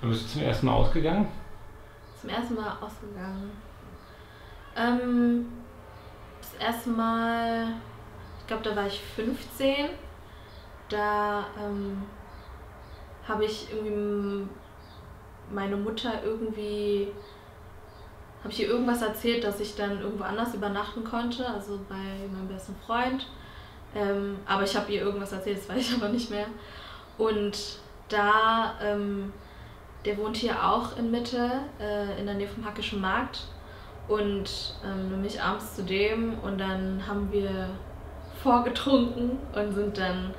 Wann bist du zum ersten Mal ausgegangen? Zum ersten Mal ausgegangen. Ähm, das erste Mal, ich glaube, da war ich 15. Da ähm, habe ich irgendwie meine Mutter irgendwie, habe ich ihr irgendwas erzählt, dass ich dann irgendwo anders übernachten konnte, also bei meinem besten Freund. Ähm, aber ich habe ihr irgendwas erzählt, das weiß ich aber nicht mehr. Und da, ähm, der wohnt hier auch in Mitte, äh, in der Nähe vom Hackischen Markt. Und ähm, ich abends zu dem und dann haben wir vorgetrunken und sind dann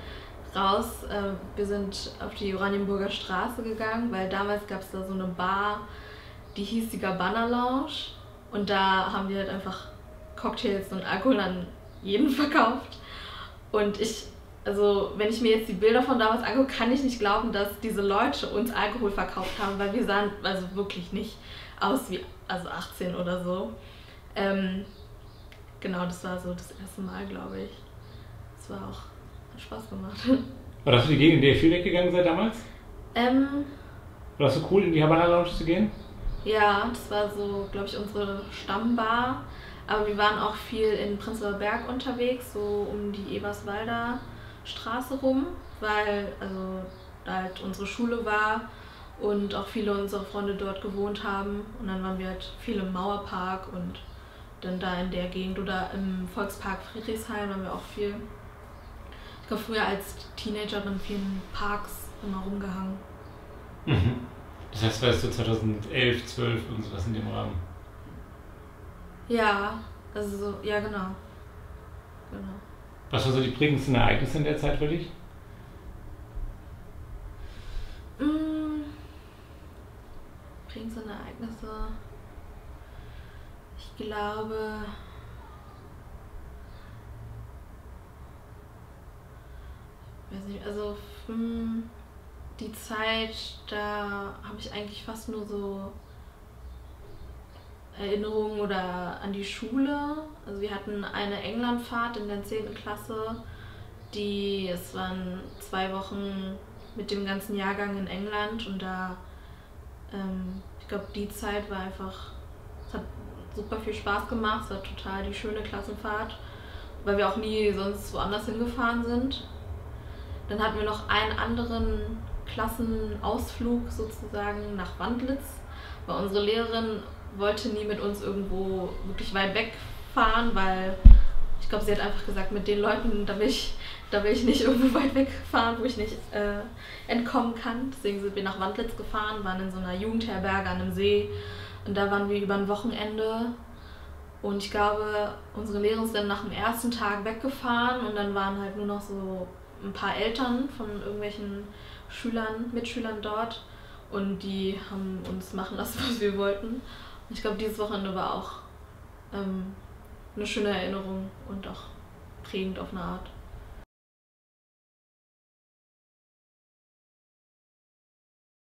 raus. Äh, wir sind auf die Oranienburger Straße gegangen, weil damals gab es da so eine Bar, die hieß die Gabbana Lounge. Und da haben wir halt einfach Cocktails und Alkohol an jeden verkauft. Und ich, also wenn ich mir jetzt die Bilder von damals angucke, kann ich nicht glauben, dass diese Leute uns Alkohol verkauft haben, weil wir sahen also wirklich nicht aus wie also 18 oder so. Ähm, genau, das war so das erste Mal, glaube ich. Das war auch hat Spaß gemacht. War das die Gegend, in der ihr viel weggegangen seid damals? Ähm, War das so cool, in die Havana Lounge zu gehen? ja, das war so, glaube ich, unsere Stammbar. Aber wir waren auch viel in Prenzlauer Berg unterwegs, so um die Eberswalder Straße rum, weil also da halt unsere Schule war und auch viele unserer Freunde dort gewohnt haben. Und dann waren wir halt viel im Mauerpark und dann da in der Gegend oder im Volkspark Friedrichshain waren wir auch viel. Ich glaube, früher als Teenagerin viel in Parks immer rumgehangen. Mhm. Das heißt, es so 2011, 12, irgendwas in dem Rahmen. Ja, also so, ja genau. Genau. Was waren so die prägendsten Ereignisse in der Zeit für dich? Mm. Prägendste Ereignisse. Ich glaube. Weiß nicht, also hm, die Zeit, da habe ich eigentlich fast nur so Erinnerungen oder an die Schule. Also wir hatten eine Englandfahrt in der 10. Klasse, die, es waren zwei Wochen mit dem ganzen Jahrgang in England und da, ähm, ich glaube, die Zeit war einfach, es hat super viel Spaß gemacht, es war total die schöne Klassenfahrt, weil wir auch nie sonst woanders hingefahren sind. Dann hatten wir noch einen anderen Klassenausflug sozusagen nach Wandlitz, weil unsere Lehrerin wollte nie mit uns irgendwo wirklich weit wegfahren, weil ich glaube, sie hat einfach gesagt, mit den Leuten, da will ich, da will ich nicht irgendwo weit wegfahren, wo ich nicht äh, entkommen kann. Deswegen sind wir nach Wandlitz gefahren, waren in so einer Jugendherberge an einem See und da waren wir über ein Wochenende. Und ich glaube, unsere Lehrerin ist dann nach dem ersten Tag weggefahren und dann waren halt nur noch so ein paar Eltern von irgendwelchen Schülern, Mitschülern dort und die haben uns machen lassen, was wir wollten. Ich glaube, dieses Wochenende war auch ähm, eine schöne Erinnerung und auch prägend auf eine Art.